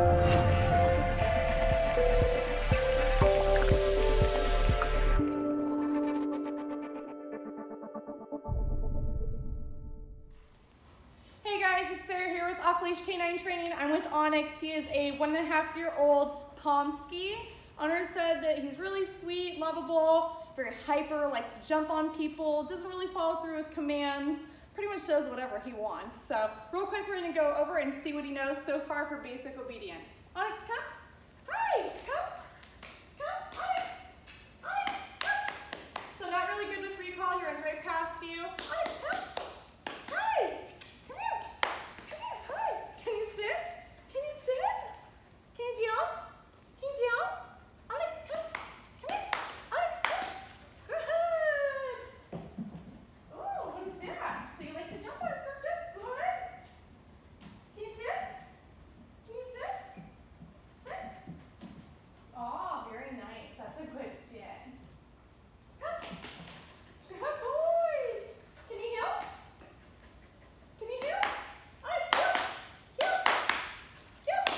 Hey guys, it's Sarah here with Off Leash K9 Training. I'm with Onyx. He is a one and a half year old Pomsky. Owner said that he's really sweet, lovable, very hyper, likes to jump on people, doesn't really follow through with commands, pretty much does whatever he wants. So real quick, we're gonna go over and see what he knows so far for basic obedience. Onyx, come. Hi, come Onyx. Onyx, come. So not really good with recall. He runs right past you. Onyx, come. Hi. Come here. Come here. Hi. Can you sit? Can you sit? Can you down? Can you down? Onyx, come. Come here. Onyx, come. Good. Oh, what is that? So you like to jump on stuff? That's good. Can you sit? Can you sit? Sit. Oh, very nice. That's a good sit. Come. Good boys. Can you help? Can you help? Alex, help. Help. Help.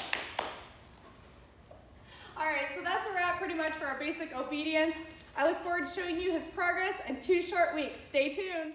All right, so that's where we're at pretty much for our basic obedience. I look forward to showing you his progress in two short weeks. Stay tuned.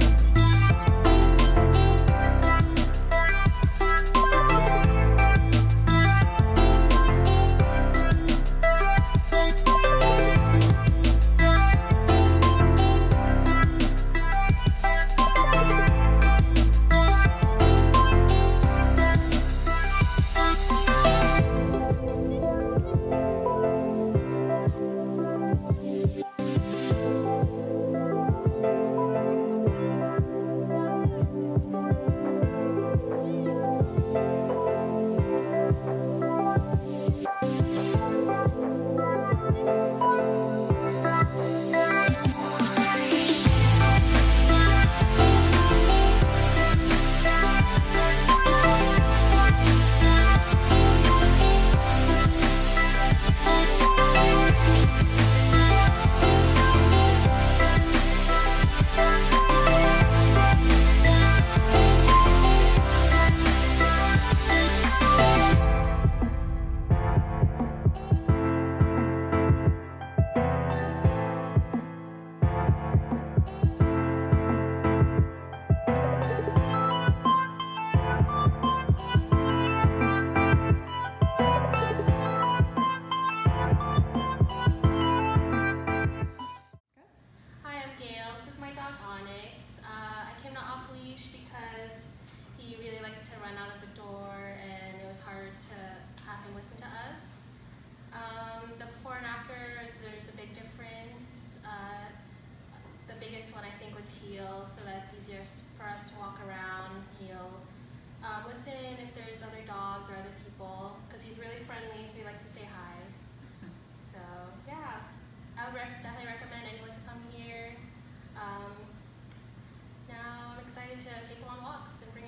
out of the door and it was hard to have him listen to us. Um, the before and after, is, there's a big difference. Uh, the biggest one I think was heel, so that's easier for us to walk around, heel. Um, listen if there's other dogs or other people, because he's really friendly, so he likes to say hi. So yeah, I would re definitely recommend anyone to come here. Um, now I'm excited to take long walks and bring